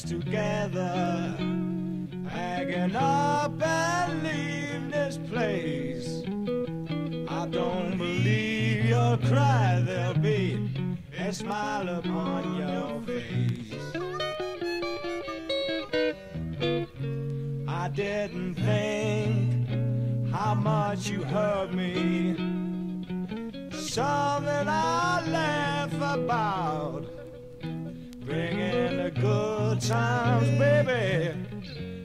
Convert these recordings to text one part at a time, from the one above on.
us together. Packing up and leave this place. I don't believe your cry there'll be a smile upon your face. I didn't think how much you hurt me. Something I laugh about times, baby,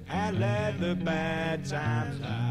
I let the bad times out.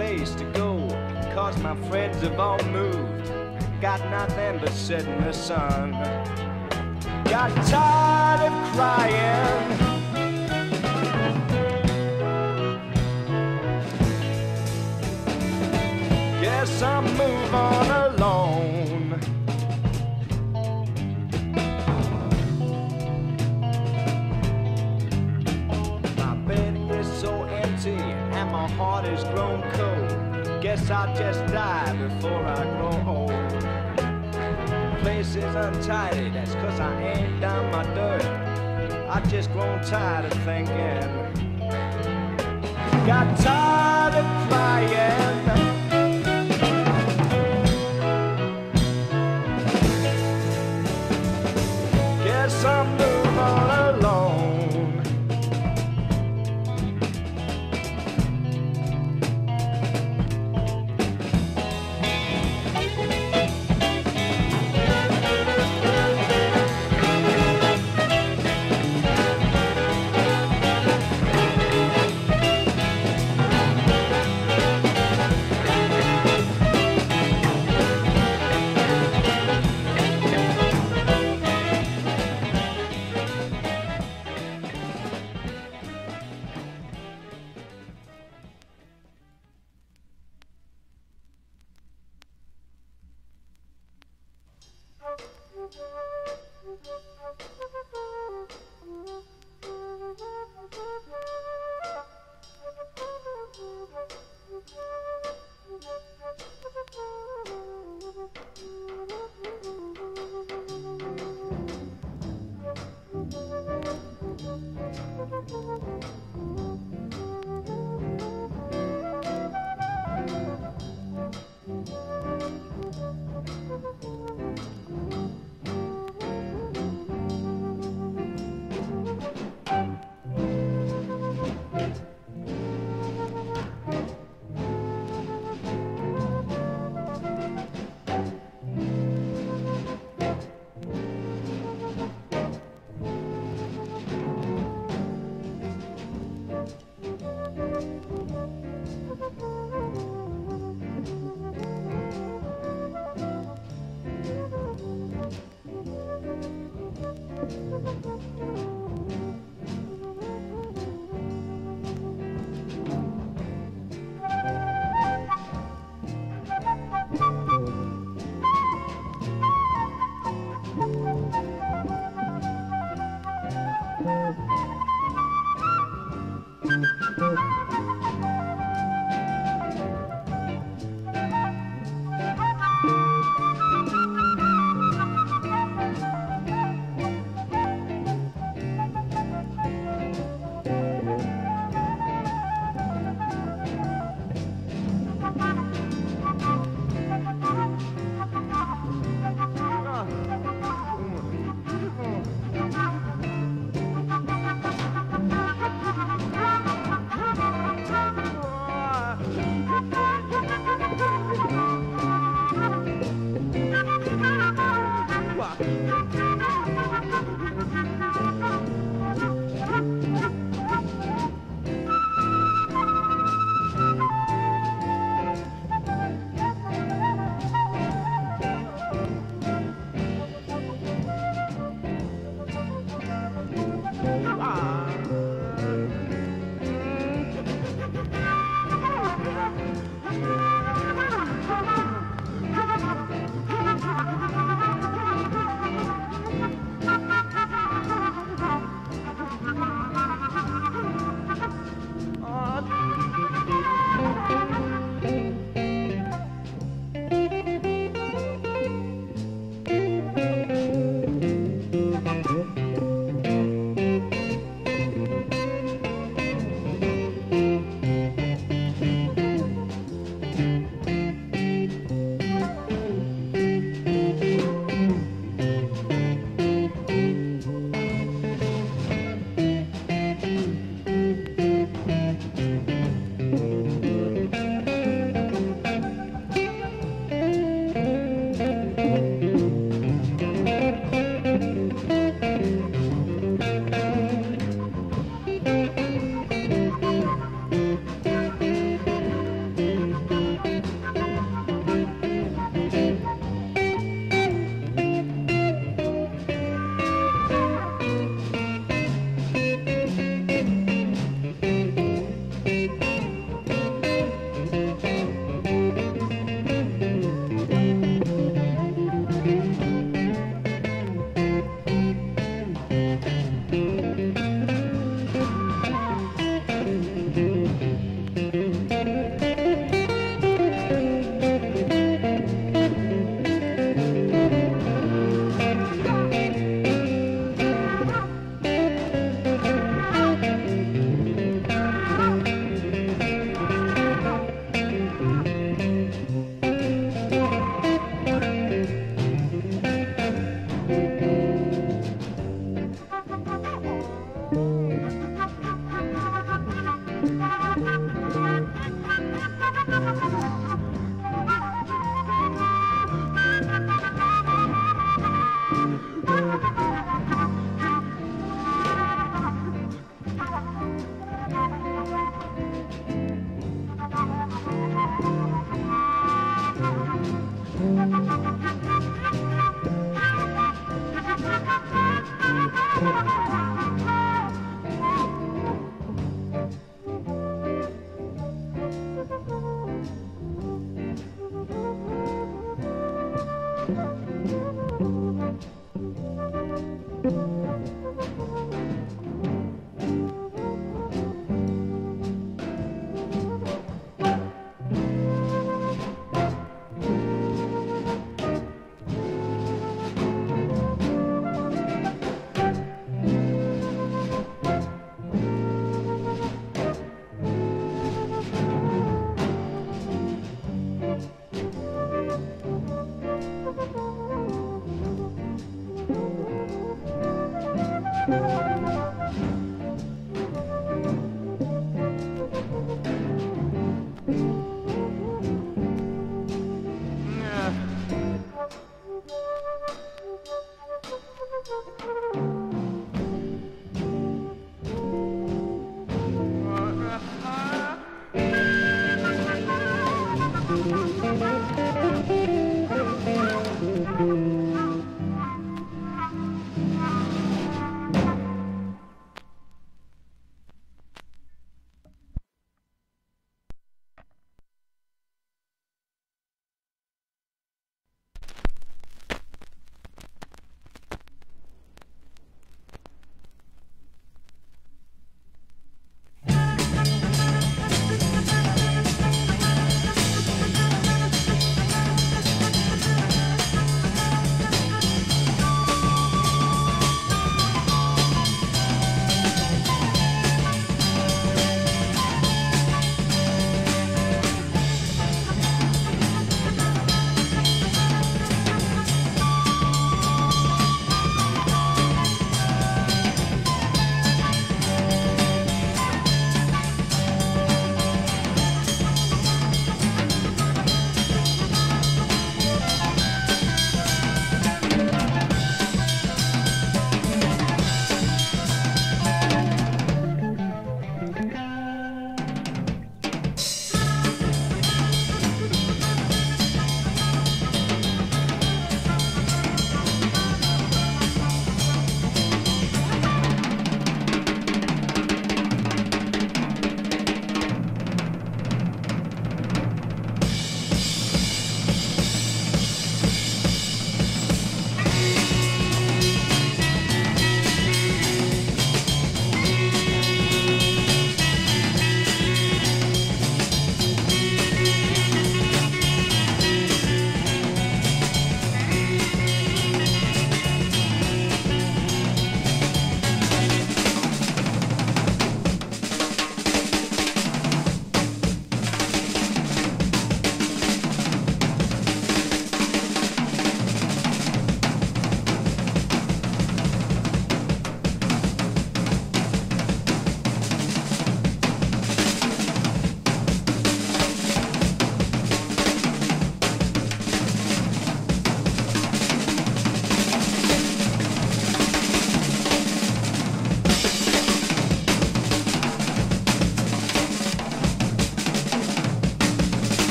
Place to go, cause my friends have all moved. Got nothing but sit in the sun. Got tired of crying. Guess I'll move on is grown cold. Guess I'll just die before I grow old. Place is untidy, that's cause I ain't done my dirt. I just grown tired of thinking. Got tired of